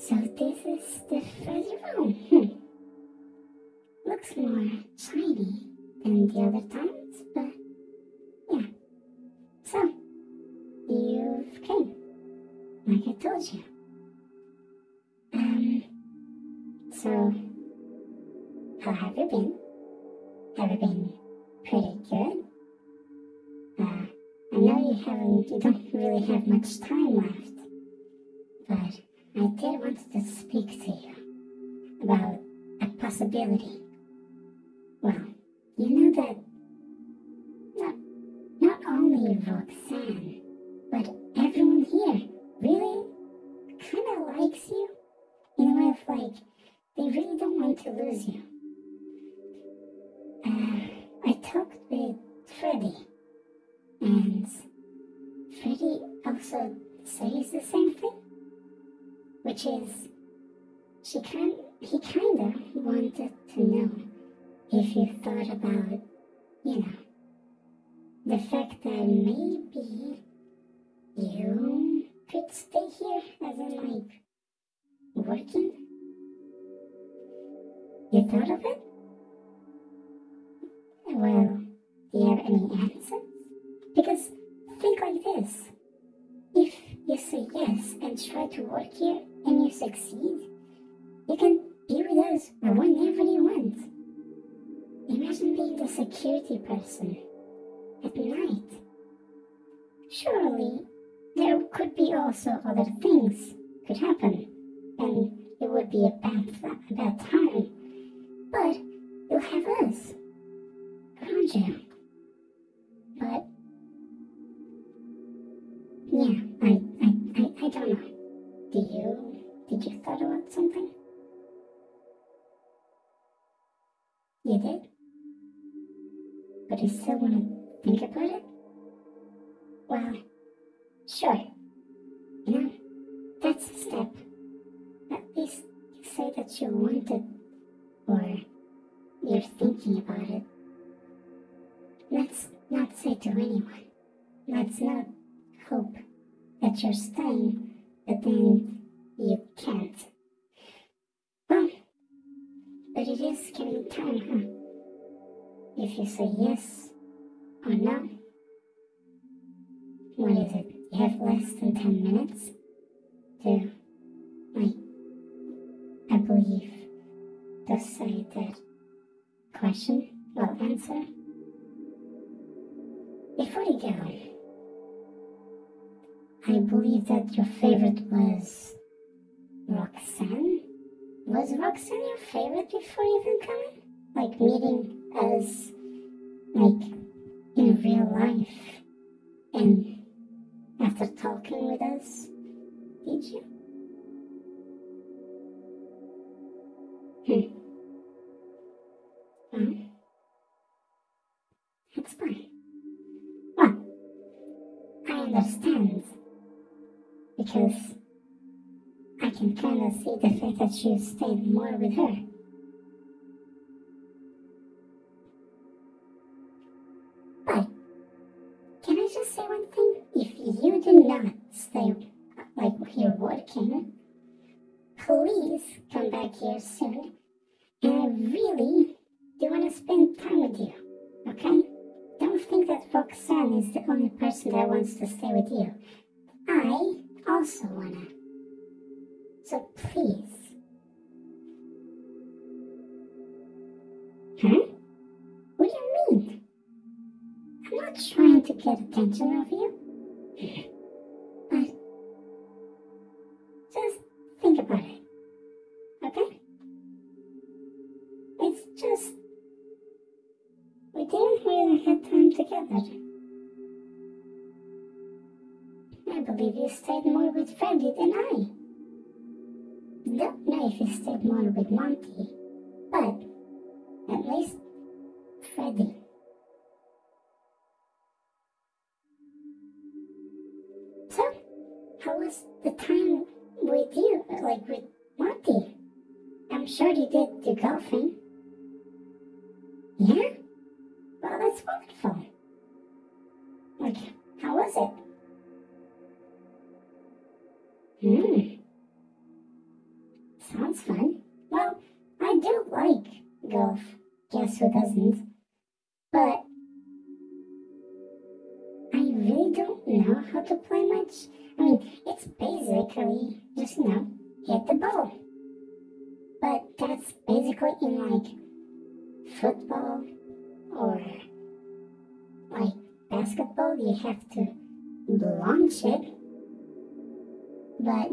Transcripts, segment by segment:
So this is the first room. Hmm. Looks more shiny than the other times, but yeah. So, you've came, like I told you. Um, so, how have you been? Have you been pretty good? Uh, I know you haven't, you don't really have much time left, but I did want to speak to you about a possibility. Well, you know that not, not only Roxanne, she kind he kind of wanted to know if you thought about you know the fact that maybe you could stay here as in like working? You thought of it? Well do you have any answers also other things could happen, and it would be a bad a bad time. But you'll have us around you. But yeah, I, I, I, I don't know. Do you did you thought about something? You did? But you still want to think about it? Well, sure. Thinking about it. Let's not say to anyone. Let's not hope that you're staying, but then you can't. Well, but it is getting time, huh? If you say yes or no, what is it? You have less than 10 minutes to, like, I believe, decide that question, well, answer. Before you go, I believe that your favorite was Roxanne? Was Roxanne your favorite before even coming? Like meeting us, like in real life, and after talking with us, did you? Well, that's fine. Well, I understand because I can kind of see the fact that you stayed more with her. But, can I just say one thing? If you do not stay like you're working, please come back here soon. And I really do want to time with you, okay? Don't think that Roxanne is the only person that wants to stay with you. I also wanna. So please. Huh? What do you mean? I'm not trying to get attention of you. Don't know if he stayed more with Monty, but at least Freddy. So, how was the time with you, like with Monty? I'm sure you did the golfing. Yeah? Well, that's wonderful. Who doesn't? But I really don't know how to play much. I mean, it's basically just, you know, hit the ball. But that's basically in like football or like basketball, you have to launch it. But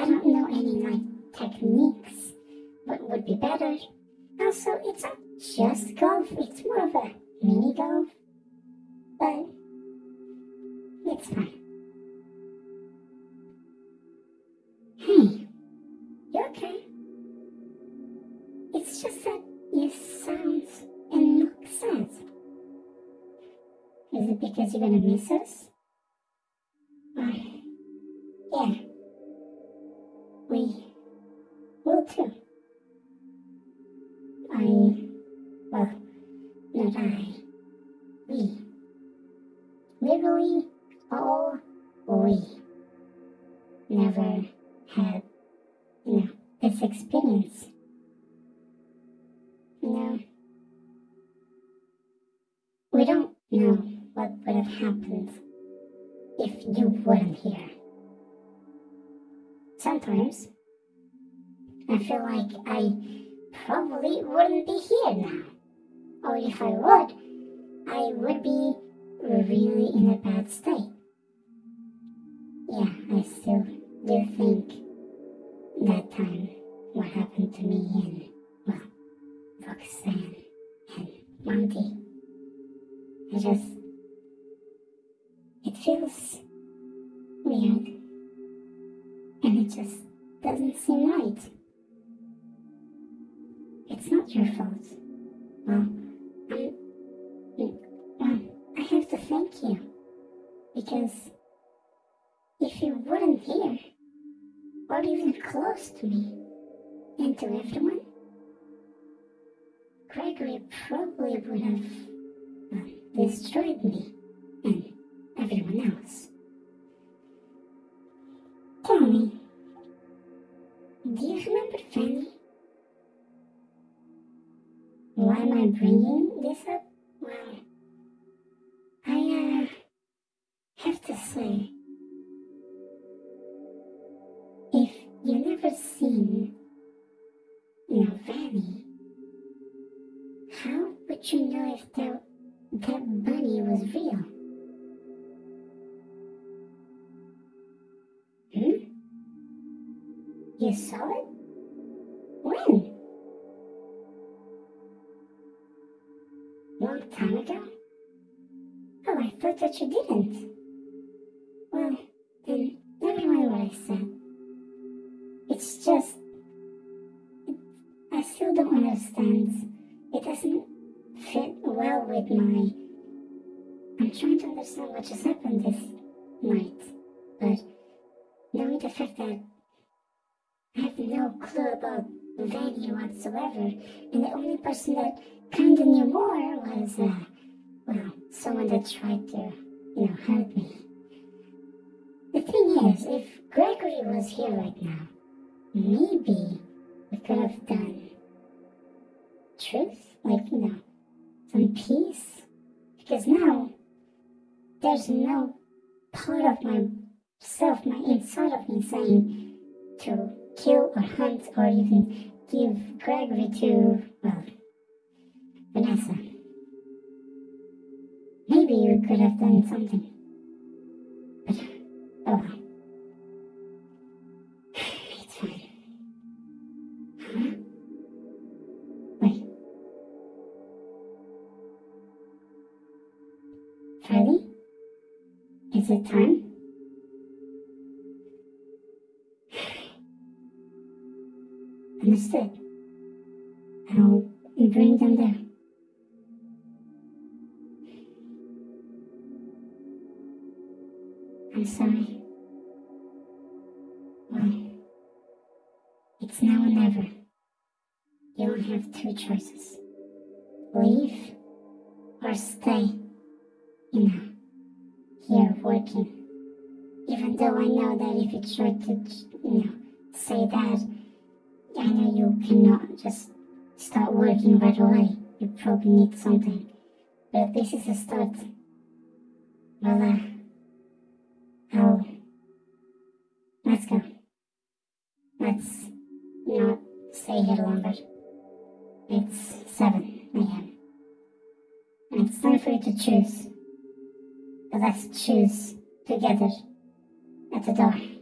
I don't know any like techniques. What would be better? Also, it's not just golf, it's more of a mini golf. But it's fine. Hey, you okay? It's just that you sound and look sad. Is it because you're gonna miss us? Experience. You know, we don't know what would have happened if you weren't here. Sometimes I feel like I probably wouldn't be here now. Or if I would, I would be really in a bad state. Yeah, I still do think that time what happened to me and, well, Roxanne and Monty. I just, it feels weird. And it just doesn't seem right. It's not your fault. Well, I'm, well, um, I have to thank you. Because if you weren't here, or even close to me, and to everyone, Gregory probably would have well, destroyed me and everyone else. Tell me, do you remember Vanny? Why am I bringing You saw it? When? Long time ago? Oh, I thought that you didn't. Well, then never mind what I said. It's just. It, I still don't understand. It doesn't fit well with my. I'm trying to understand what just happened this night, but knowing the fact that have no clue about Vanny whatsoever, and the only person that kinda knew more was, uh, well, someone that tried to, you know, hurt me. The thing is, if Gregory was here right now, maybe we could have done truth, like, you know, some peace. Because now, there's no part of myself, my inside of me saying to kill or hunt or even give Gregory to, well, Vanessa. Maybe you could have done something. But, oh well. It's fine. Huh? Wait. Freddy? Is it time? Understood. I'll bring them there. I'm sorry. Well, it's now or never. You only have two choices. Leave or stay, know, here working. Even though I know that if you try to, you know, say that, I know you cannot just start working right away. You probably need something. But this is a start. Well, uh. Let's go. Let's not stay here longer. It's 7 a.m. And it's time for you to choose. But let's choose together at the door.